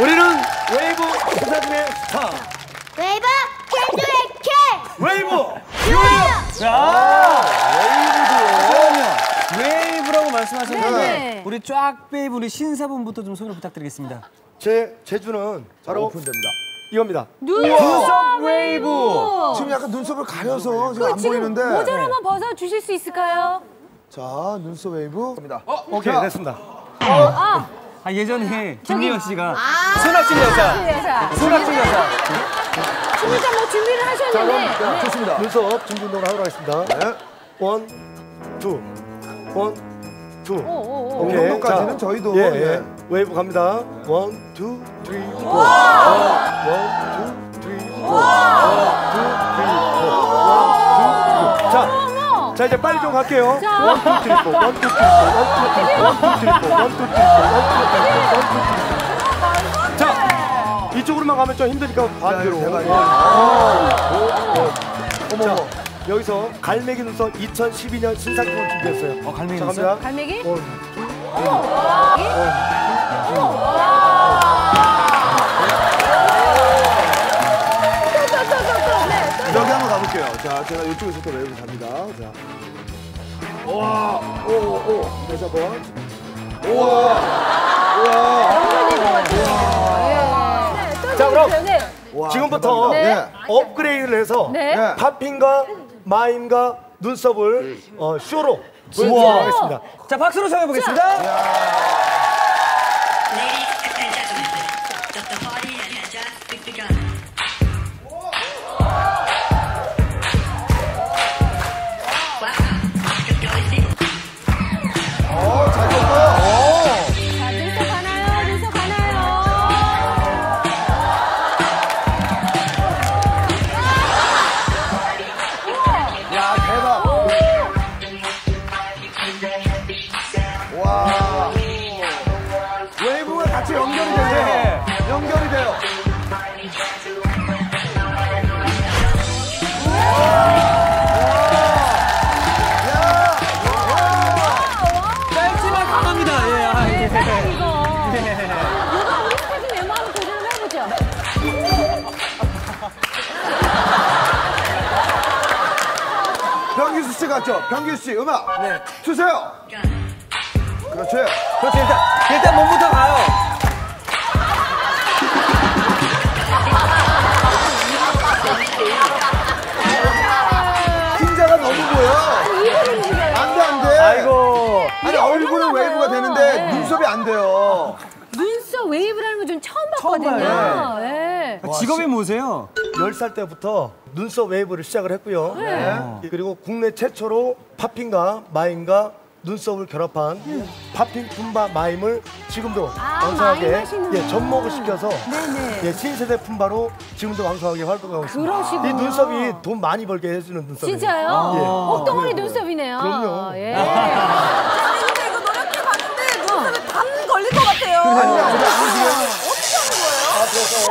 우리는 웨이브 스타 중의 스타. 웨이브 캔조의 캔! 웨이브! 큐! 자, 웨이브도요. 웨이브라고 말씀하셨는데 네네. 우리 쫙 베이브 우리 신사분부터 좀 소개 부탁드리겠습니다. 제 제주는 바로 오픈됩니다. 이겁니다. 눈썹 웨이브. 지금 약간 눈썹을 가려서 지금 안 지금 보이는데. 모자를 한번 벗어 주실 수 있을까요? 자, 눈썹 웨이브. 오케이 됐습니다. 아, 아, 예전에 김미화 씨가 순악질 여사, 여사. 순악질 여사. 준비자 뭐 준비를 하셨는데. 자, 네. 좋습니다. 눈썹 준비 운동을 하도록 하겠습니다. 네. one, two, one, two. 오, 오, 오. 이 오케이. 정도까지는 자, 저희도. 예, 예. 예. 웨이브 갑니다. one, two, three, four. one, two, three, four. one, two, three, four. one, two, three. 자, 자 이제 빨리 좀 갈게요. 자. one, two, three, four. one, two, three, four. one, two, three, four. one, two, three, four. one, two, three, four. one, two, three, four. one, two, three, four. 자, 이쪽으로만 가면 좀 힘드니까 반대로. 이제- 어머. 여기서 갈매기 눈썹 2012년 신상품을 준비했어요. 어, 갈매기 자, 눈썹? 갈매기? one, 여기 한번 가볼게요. 자, 제가 이쪽에서 또 웨이브 갑니다. 자. 와, 오, 오. 다시 한 번. 자, 그럼 네. 와, 지금부터 대박이다. 예. 업그레이드를 해서 네. 네. popping과 마임과 눈썹을 어, 쇼로 보여드리도록 하겠습니다. 자, 박수로 청해 보겠습니다. 같이 연결이 되네요. 연결이 돼요. 짧지만 강합니다. 예, 아, 예. 이거. 이거 우리 스타킹 멤버 한번 도전을 해보죠. 변기수 씨 같죠? 변기수 씨 음악. 네. 주세요. 그렇지. 그렇지, 일단, 일단 몸부터 네. 눈썹이 안 돼요. 눈썹 웨이브라는 건좀 처음 봤거든요. 네. 직업이 뭐세요? 10살 때부터 눈썹 웨이브를 시작을 했고요. 네. 그리고 국내 최초로 popping과 마임과 눈썹을 결합한 팝핑 품바 마임을 지금도 아, 왕성하게 마임. 예, 접목을 시켜서 네네. 예, 신세대 품바로 지금도 왕성하게 활동하고 있습니다. 그러시군요. 이 눈썹이 돈 많이 벌게 해주는 눈썹이에요. 진짜요? 예. 옥동원이 네. 눈썹이네요. 그럼요. 예. 근데 이거 노력해봤는데 눈썹에 반 걸릴 아니,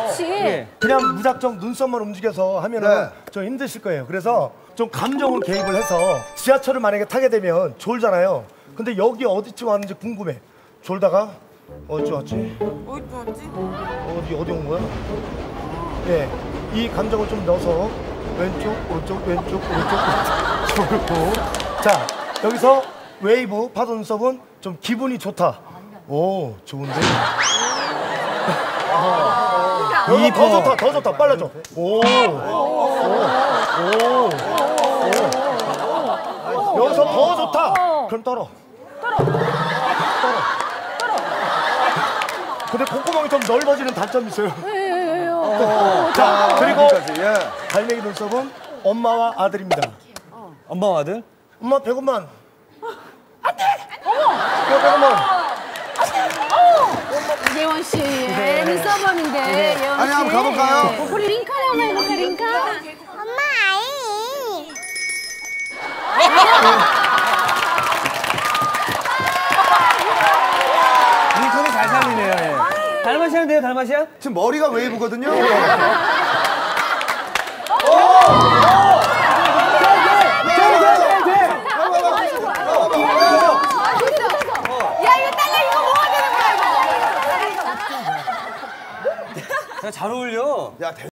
혹시 예. 그냥 무작정 눈썹만 움직여서 하면은 네. 좀 힘드실 거예요. 그래서 좀 감정을 개입을 해서 지하철을 만약에 타게 되면 졸잖아요. 근데 여기 어디쯤 왔는지 궁금해. 졸다가 어디 왔지? 어디 왔지? 어디 어디 온 거야? 예, 이 감정을 좀 넣어서 왼쪽 오른쪽 왼쪽 오른쪽 오른쪽 졸고 자 여기서 웨이브 파도 눈썹은 좀 기분이 좋다. 오 좋은데. 여기 더 좋다 더 좋다 빨라져. 오. 오. 오. 오. 여기서 더 좋다. 그럼 떨어. 근데 콧구멍이 좀 넓어지는 단점이 있어요. 자, 그리고 여기까지, 예. 갈매기 눈썹은 엄마와 아들입니다. 엄마 아들? 엄마 100원만. 3번인데 예원 씨. 아니 한번 가볼까요? 네. 우리 링카 한번 해볼까 링카? 엄마 아이. 링카는 잘 살리네요. 예. 달마시안데요 달마시안? 지금 머리가 웨이브거든요. 네. 오! 오! 잘 어울려. 야, 대